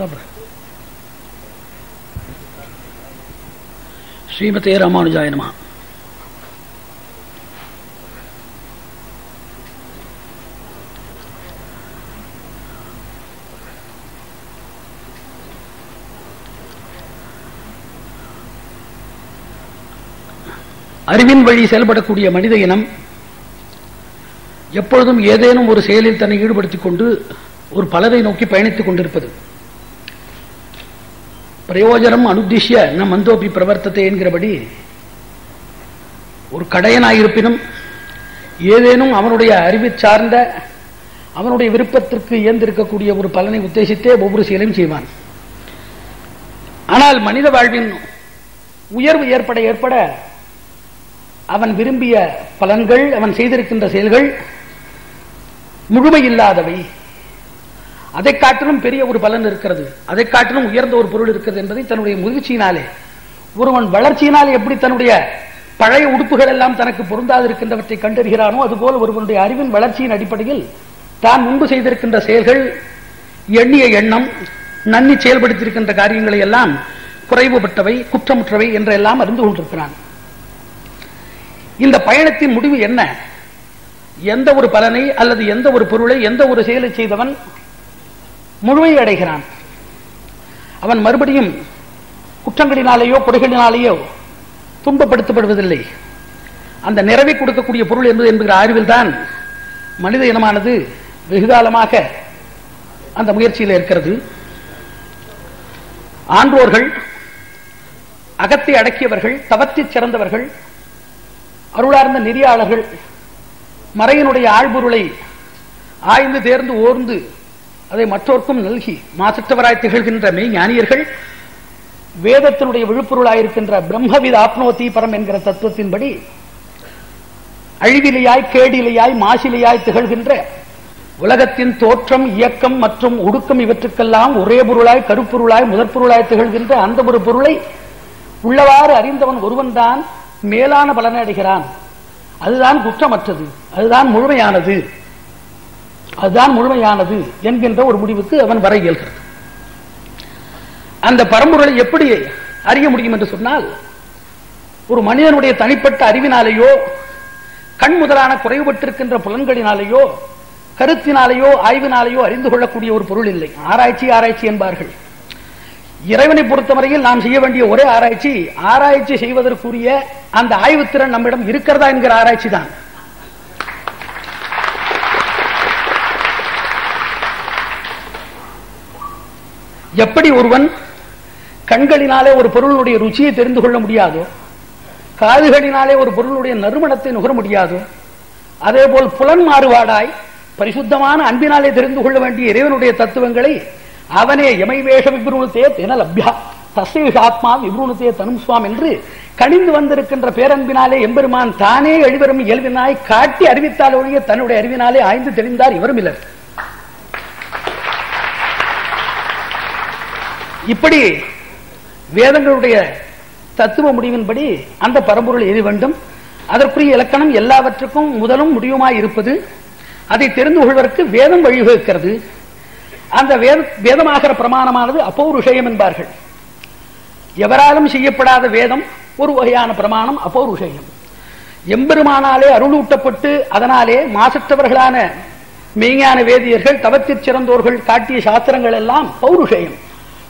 சாப்பிடு. ஸ்ரீமதே ராமானுஜாயனமா அறிவின் வழி செயல்படக்கூடிய மனித இனம் எப்பொழுதும் ஏதேனும் ஒரு செயலில் தன்னை ஈடுபடுத்திக் கொண்டு ஒரு பலரை நோக்கி பயணித்துக் கொண்டிருப்பது பிரயோஜனம் அனுதிஷ்ய ந மந்தோபி பிரவர்த்தத்தை என்கிறபடி ஒரு கடையனாயிருப்பினும் ஏதேனும் அவனுடைய அறிவு சார்ந்த அவனுடைய விருப்பத்திற்கு இயந்திருக்கக்கூடிய ஒரு பலனை உத்தேசித்தே ஒவ்வொரு செயலையும் செய்வான். ஆனால் மனித வாழ்வின் உயர்வு ஏற்பட ஏற்பட அவன் விரும்பிய பலன்கள் அவன் செய்திருக்கின்ற செயல்கள் முழுமையில்லாதவை. அதை காட்டிலும் பெரிய ஒரு பலன் இருக்கிறது. அதை காட்டிலும் உயர்ந்த ஒரு பொருள் இருக்கிறது என்பதை தன்னுடைய முயற்சியினாலே ஒருவன் வளர்ச்சியினாலே எப்படி தன்னுடைய பழைய உடுப்புகள் எல்லாம் தனக்கு பொருந்தாது இருக்கின்றவற்றை கண்டறிகிறானோ அதுபோல் ஒருவனுடைய அறிவின் வளர்ச்சியின் அடிப்படையில் தான் முன்பு செய்திருக்கின்ற செயல்கள் எண்ணிய எண்ணம் நன்னி செயல்படுத்தியிருக்கின்ற காரியங்களை எல்லாம் குறைவுபட்டவை குற்றமுற்றவை என்றெல்லாம் அறிந்து கொண்டிருக்கிறான். இந்த பயணத்தின் முடிவு என்ன? எந்த ஒரு பலனை அல்லது எந்த ஒரு பொருளை எந்த ஒரு செயலை செய்தவன் முழுமை அடைகிறான் அவன் மறுபடியும் குற்றங்களினாலேயோ கொடைகளினாலேயோ துன்பப்படுத்தப்படுவதில்லை. அந்த நிறைவை கொடுக்கக்கூடிய பொருள் என்பது என்கிற அறிவில் தான் மனித இனமானது வெகுகாலமாக அந்த முயற்சியில் இருக்கிறது. ஆன்றோர்கள் அகத்தை அடக்கியவர்கள் தவத்தை சிறந்தவர்கள் அருளார்ந்த நெறியாளர்கள் மறையினுடைய ஆழ்பொருளை ஆய்ந்து தேர்ந்து ஓர்ந்து அதை மற்றோர்க்கும் நல்கி மாசற்றவராய் திகழ்கின்ற மெய் ஞானியர்கள் வேதத்தினுடைய விழுப்புருளாயிருக்கின்ற பிரம்மவித ஆப்னோதி பரம் என்கிற தத்துவத்தின்படி அழிவிலையாய் கேடிலையாய் மாசிலையாய் திகழ்கின்ற உலகத்தின் தோற்றம் இயக்கம் மற்றும் ஒடுக்கம் இவற்றுக்கெல்லாம் ஒரே பொருளாய் கருப்பொருளாய் முதற்பொருளாய் திகழ்கின்ற அந்த ஒரு பொருளை உள்ளவாறு அறிந்தவன் ஒருவன்தான் மேலான பலனை அடைகிறான் அதுதான் குற்றமற்றது. அதுதான் முழுமையானது. அதுதான் முழுமையானது என்கின்ற ஒரு முடிவுக்கு அவன் வர இயல்கிறது. அந்த பரம்பொருளை எப்படி அறிய முடியும் என்று சொன்னால் ஒரு மனிதனுடைய தனிப்பட்ட அறிவினாலேயோ கண் முதலான குறைவுபட்டிருக்கின்ற புலன்களினாலேயோ கருத்தினாலேயோ ஆய்வினாலேயோ அறிந்து கொள்ளக்கூடிய ஒரு பொருள் இல்லை. ஆராய்ச்சி ஆராய்ச்சி என்பார்கள். இறைவனை பொறுத்தவரையில் நாம் செய்ய வேண்டிய ஒரே ஆராய்ச்சி ஆராய்ச்சி செய்வதற்குரிய அந்த ஆய்வுத்திறன் நம்மிடம் இருக்கிறதா என்கிற ஆராய்ச்சி தான் எப்படி ஒருவன் கண்களினாலே ஒரு பொருளுடைய ருச்சியை தெரிந்து கொள்ள முடியாதோ காதுகளினாலே ஒரு பொருளுடைய நறுமணத்தை நுகர முடியாதோ அதே போல் புலன் மாறுபாடாய் பரிசுத்தமான அன்பினாலே தெரிந்து கொள்ள வேண்டிய இறைவனுடைய தத்துவங்களை அவனே எமைவேஷ விபுருணத்தே தென லப்யா தசேஷ ஆத்மா விபுருணத்தே தனும் சுவாம் என்று கணிந்து வந்திருக்கின்ற பேரன்பினாலே எம்பெருமான் தானே எழுவரும் இயல்பினாய் காட்டி அறிவித்தால் ஒழிய தன்னுடைய அறிவினாலே ஆய்ந்து தெளிந்தார் இவரும் இல்லை இப்படி வேதங்களுடைய தத்துவ முடிவின்படி அந்த பரம்பொருள் எது வேண்டும்? அதற்குரிய இலக்கணம் எல்லாவற்றுக்கும் முதலும் முடிவுமாய் இருப்பது அதை தெரிந்து கொள்வதற்கு வேதம் வழிவகுக்கிறது. அந்த வேத வேதமாகிற பிரமாணமானது அப்பௌருஷயம் என்பார்கள். எவராலும் செய்யப்படாத வேதம் ஒரு வகையான பிரமாணம் அப்பௌருஷயம் எம்பெருமானாலே அருளூட்டப்பட்டு அதனாலே மாசற்றவர்களான மெய்ஞான வேதியர்கள் தவத்திற் சிறந்தோர்கள் காட்டிய சாஸ்திரங்கள் எல்லாம் பௌருஷயம்.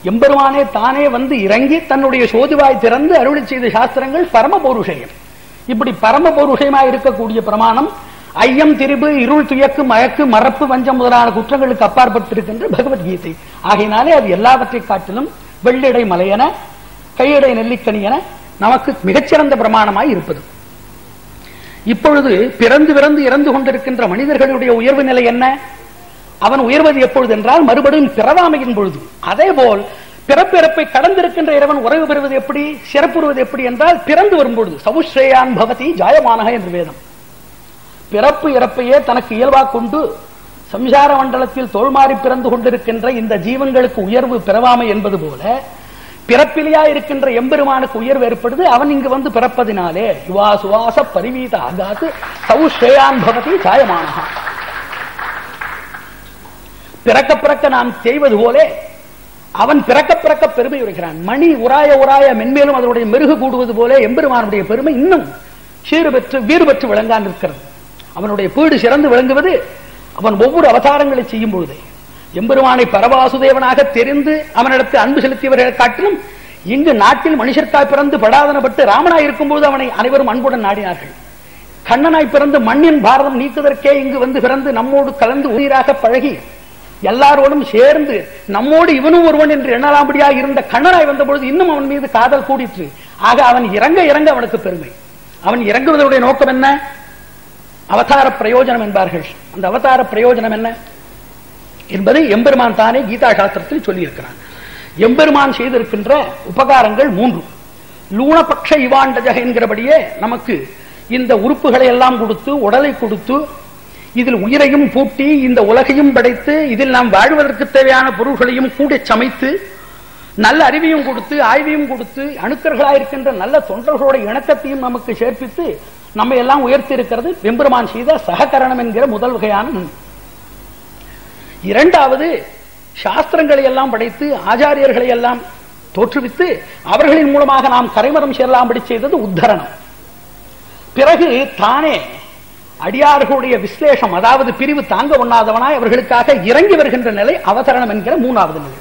எம்பெருமானே தானே வந்து இறங்கி தன்னுடைய சோதிவாய் திறந்து அருளி செய்த சாஸ்திரங்கள் பரம பௌருஷயம் இப்படி பரம பௌருஷயமாக இருக்கக்கூடிய பிரமாணம் ஐயம் திரிபு இருள் துயக்கு மயக்கு மறப்பு வஞ்சம் முதலான குற்றங்களுக்கு அப்பாற்பட்டிருக்கின்ற பகவத்கீதை. ஆகையினாலே அது எல்லாவற்றை காட்டிலும் வெள்ளிடை மலையென கையடை நெல்லிக்கணி என நமக்கு மிகச்சிறந்த பிரமாணமாய் இருப்பது. இப்பொழுது பிறந்து பிறந்து இறந்து கொண்டிருக்கின்ற மனிதர்களுடைய உயர்வு நிலை என்ன? அவன் உயர்வது எப்பொழுது என்றால் மறுபடியும் பிறவாமையின் பொழுது. அதே போல் பிறப்பிறப்பை கடந்திருக்கின்ற இறைவன் உறவு பெறுவது எப்படி? சிறப்புறுவது எப்படி என்றால் பிறந்து வரும்பொழுது. சவுஸ்ரேயான் பவதி ஜாயமானக என்று வேதம். பிறப்பு இறப்பையே தனக்கு இயல்பாக கொண்டு சம்சார மண்டலத்தில் தோல்மாறி பிறந்து கொண்டிருக்கின்ற இந்த ஜீவன்களுக்கு உயர்வு பிறவாமை என்பது போல பிறப்பிலையா இருக்கின்ற எம்பெருமானுக்கு உயர்வு ஏற்படுது. அவன் இங்கு வந்து பிறப்பதினாலே யுவா சுவாச பரிவீத ஆகாது சவுஸ்ரேயான் பவதி ஜாயமானகா. பிறக்க பிறக்க நாம் செய்வது போலே அவன் பிறக்க பிறக்க பெருமை உரைக்கிறான் மணி உராய உராய மென்மேலும் அதனுடைய மெருகு கூடுவது போல எம்பெருமானுடைய பெருமை இன்னும் சீறு பெற்று வீறு பெற்று விளங்கான் இருக்கிறது. அவனுடைய பீடு சிறந்து விளங்குவது அவன் ஒவ்வொரு அவதாரங்களை செய்யும் பொழுது. எம்பெருமானை பரவாசுதேவனாக தெரிந்து அவனிடத்து அன்பு செலுத்தியவர்களை காட்டிலும் இங்கு நாட்டில் மனுஷர்க்காய் பிறந்து படாதனப்பட்டு ராமனாய் இருக்கும்போது அவனை அனைவரும் அன்புடன் நாடினார்கள். கண்ணனாய் பிறந்து மண்ணின் பாரதம் நீக்குவதற்கே இங்கு வந்து பிறந்து நம்மோடு கலந்து உயிராக பழகி எல்லாரோடும் சேர்ந்து நம்மோடு இவனும் ஒருவன் என்று எண்ணலாம்படியாக இருந்த கண்ணனாய் வந்த பொழுது இன்னும் அவன் மீது காதல் கூடிற்று. ஆக அவன் இறங்க இறங்க அவனுக்கு பெருமை. அவன் இறங்குவதனுடைய நோக்கம் என்ன? அவதார பிரயோஜனம் என்பார்கள். அந்த அவதார பிரயோஜனம் என்ன? என்பதை எம்பெருமான் தானே கீதா சாஸ்திரத்தில் சொல்லியிருக்கிறான். எம்பெருமான் செய்திருக்கின்ற உபகாரங்கள் மூன்று. லூணபக்ஷ இவாண்டஜக என்கிறபடியே நமக்கு இந்த உறுப்புகளை எல்லாம் கொடுத்து உடலை கொடுத்து இதில் உயிரையும் பூட்டி இந்த உலகையும் படைத்து இதில் நாம் வாழ்வதற்கு தேவையான பொருள்களையும் கூட சமைத்து நல்ல அறிவையும் கொடுத்து ஆய்வையும் கொடுத்து அணுக்கர்களாயிருக்கின்ற நல்ல தொண்டர்களோட இணக்கத்தையும் நமக்கு சேர்ப்பித்து நம்ம எல்லாம் உயர்த்தி இருக்கிறது பெம்பெருமான் செய்த சககரணம் என்கிற முதல் வகையான இரண்டாவது சாஸ்திரங்களை எல்லாம் படைத்து ஆச்சாரியர்களை எல்லாம் தோற்றுவித்து அவர்களின் மூலமாக நாம் கரைமரம் செல்லாம்படி செய்தது உத்தரணம். பிறகு தானே அடியார்களுடைய விசலேஷம் அதாவது பிரிவு தாங்க ஒண்ணாதவனாய் அவர்களுக்காக இறங்கி வருகின்ற நிலை அவசரணம் என்கிற மூணாவது நிலை.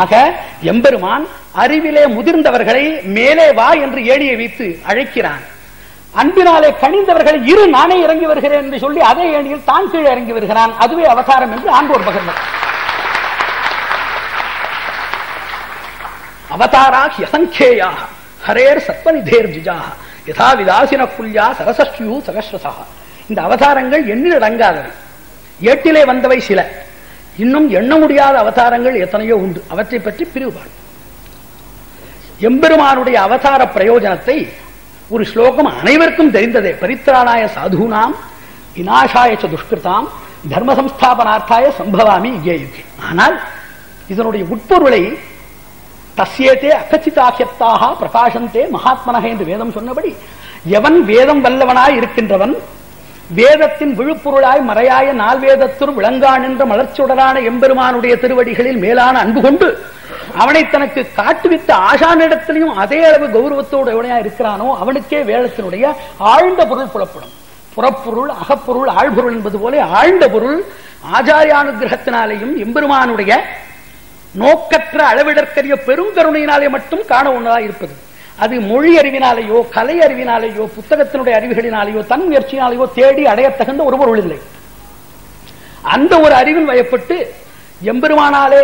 ஆக எம்பெருமான் அறிவிலே முதிர்ந்தவர்களை மேலே வா என்று ஏணியை வைத்து அழைக்கிறான். அன்பினாலே கணிந்தவர்களை இரு நானே இறங்கி வருகிறேன் என்று சொல்லி அதே ஏணியில் தான் கீழே இறங்கி வருகிறான். அதுவே அவதாரம் என்று ஆண்டோர் பகிர்ந்தார். அவதாரா அசங்கேயாக ஹரேர் சத்வநிதேர் ஜிஜாக யதா விதாசின புல்யா சரசஸ்யு சகஸ்ரசா. இந்த அவதாரங்கள் எண்ணில் அடங்காதவை. ஏட்டிலே வந்தவை சில. இன்னும் எண்ண முடியாத அவதாரங்கள் எத்தனையோ உண்டு. அவற்றை பற்றி பிரிவுபாடு எம்பெருமானுடைய அவதார பிரயோஜனத்தை ஒரு ஸ்லோகம் அனைவருக்கும் தெரிந்ததே. பரித்ராணாய சாதுனாம் விநாசாய ச துஷ்கிருதாம் தர்ம சம்ஸ்தாபனார்த்தாய சம்பவாமி இங்கே யுகே ஆனால் இதனுடைய உட்பொருளை தஸ்யேதே அகச்சிதாகியத்தாக பிரகாசந்தே மகாத்மனக என்று வேதம் சொன்னபடி எவன் வேதம் வல்லவனாய் இருக்கின்றவன் வேதத்தின் விழுப்பொருளாய் மறையாய நால்வேதத்துர் விளங்கான் என்ற மலர்ச்சுடரான எம்பெருமானுடைய திருவடிகளில் மேலான அன்பு கொண்டு அவனை தனக்கு காட்டுவித்த ஆசானிடத்திலையும் அதே அளவு கௌரவத்தோடு எவனையா இருக்கிறானோ அவனுக்கே வேதத்தினுடைய ஆழ்ந்த பொருள் புலப்படும். புறப்பொருள் அகப்பொருள் ஆழ்பொருள் என்பது போல ஆழ்ந்த பொருள் ஆச்சாரியானுகிரகத்தினாலேயும் எம்பெருமானுடைய நோக்கற்ற அளவிடற்கரிய பெருங்கருணையினாலே மட்டும் காண ஒன்றதா இருப்பது. அது மொழி அறிவினாலேயோ கலை அறிவினாலேயோ புத்தகத்தினுடைய அறிவுகளினாலேயோ தன் முயற்சியினாலேயோ தேடி அடையத்தகுந்த ஒரு பொருள் இல்லை. அந்த ஒரு அறிவில் வயப்பட்டு எம்பெருமானாலே